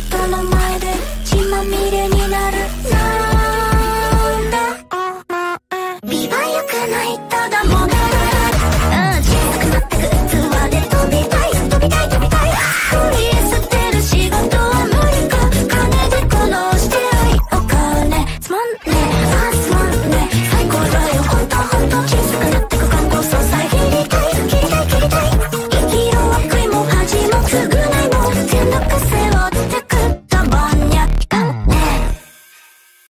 人の前で血まみれになる。なんだ。ビバよくない。